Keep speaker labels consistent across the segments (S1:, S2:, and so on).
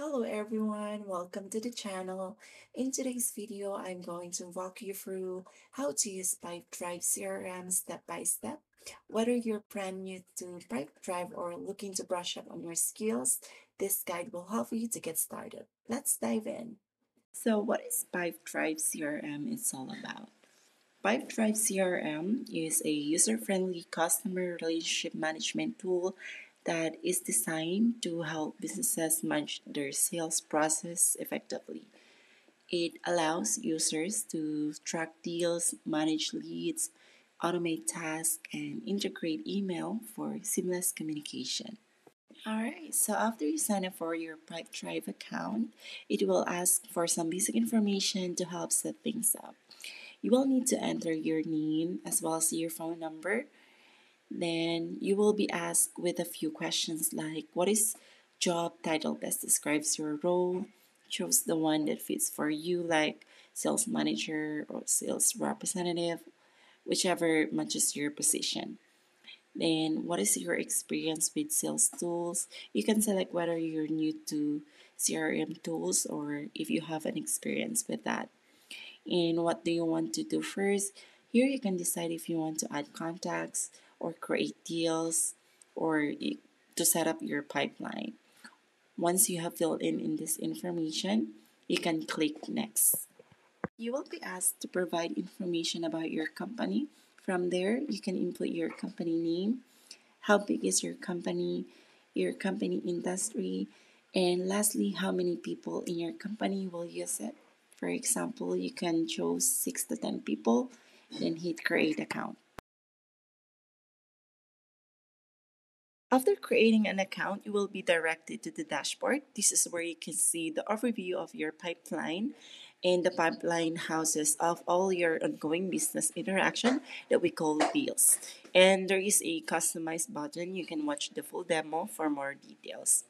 S1: Hello everyone, welcome to the channel. In today's video, I'm going to walk you through how to use Pipedrive CRM step by step. Whether you're brand new to Pipedrive or looking to brush up on your skills, this guide will help you to get started. Let's dive in. So what is Pipedrive CRM It's all about? Pipedrive CRM is a user-friendly customer relationship management tool that is designed to help businesses manage their sales process effectively. It allows users to track deals, manage leads, automate tasks, and integrate email for seamless communication. Alright, so after you sign up for your Pipedrive account, it will ask for some basic information to help set things up. You will need to enter your name as well as your phone number then you will be asked with a few questions like what is job title best describes your role? Choose the one that fits for you like sales manager or sales representative whichever matches your position. Then what is your experience with sales tools? You can select whether you're new to crm tools or if you have an experience with that. And what do you want to do first? Here you can decide if you want to add contacts or create deals or to set up your pipeline. Once you have filled in, in this information, you can click next. You will be asked to provide information about your company. From there, you can input your company name, how big is your company, your company industry, and lastly, how many people in your company will use it. For example, you can choose 6 to 10 people, then hit create account. After creating an account, you will be directed to the dashboard. This is where you can see the overview of your pipeline and the pipeline houses of all your ongoing business interaction that we call deals. And there is a customized button. You can watch the full demo for more details.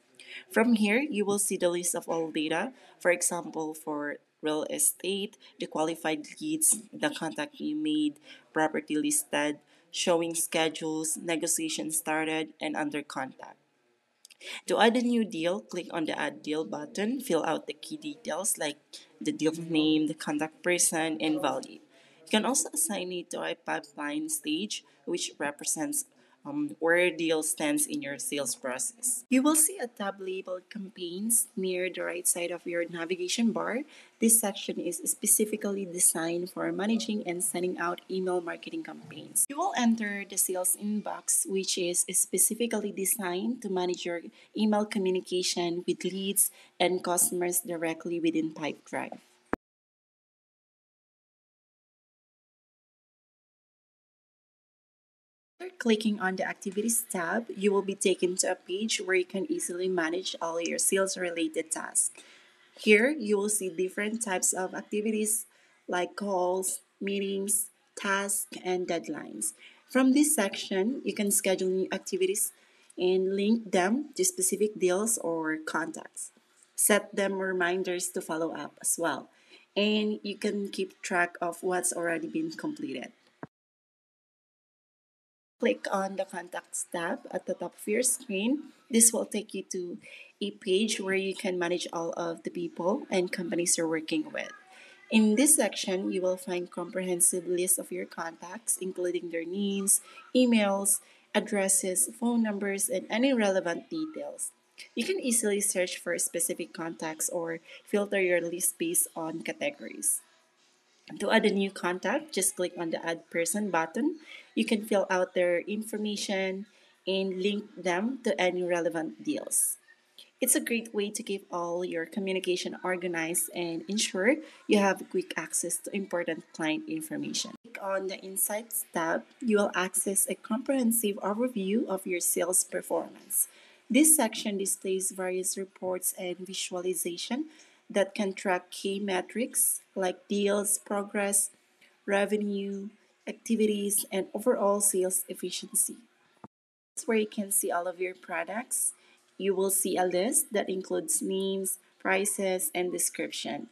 S1: From here, you will see the list of all data. For example, for real estate, the qualified leads, the contact you made, property listed, showing schedules, negotiations started, and under contact. To add a new deal, click on the Add Deal button, fill out the key details like the deal name, the contact person, and value. You can also assign it to a pipeline stage, which represents um, where deal stands in your sales process. You will see a tab labeled campaigns near the right side of your navigation bar. This section is specifically designed for managing and sending out email marketing campaigns. You will enter the sales inbox, which is specifically designed to manage your email communication with leads and customers directly within Pipedrive. Clicking on the Activities tab, you will be taken to a page where you can easily manage all your sales related tasks. Here, you will see different types of activities like calls, meetings, tasks, and deadlines. From this section, you can schedule new activities and link them to specific deals or contacts. Set them reminders to follow up as well. And you can keep track of what's already been completed. Click on the Contacts tab at the top of your screen. This will take you to a page where you can manage all of the people and companies you're working with. In this section, you will find comprehensive list of your contacts, including their names, emails, addresses, phone numbers, and any relevant details. You can easily search for specific contacts or filter your list based on categories. To add a new contact, just click on the Add Person button. You can fill out their information and link them to any relevant deals. It's a great way to keep all your communication organized and ensure you have quick access to important client information. Click on the Insights tab, you will access a comprehensive overview of your sales performance. This section displays various reports and visualization that can track key metrics like deals, progress, revenue, activities, and overall sales efficiency. That's where you can see all of your products. You will see a list that includes names, prices, and description.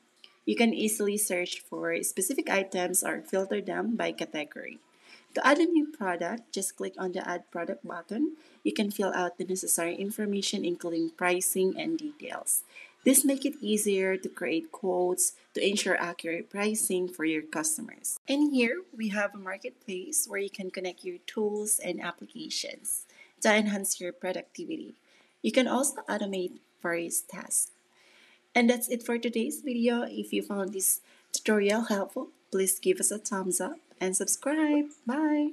S1: You can easily search for specific items or filter them by category. To add a new product, just click on the Add Product button. You can fill out the necessary information including pricing and details. This make it easier to create quotes to ensure accurate pricing for your customers. And here we have a marketplace where you can connect your tools and applications to enhance your productivity. You can also automate various tasks. And that's it for today's video. If you found this tutorial helpful, please give us a thumbs up and subscribe. Bye!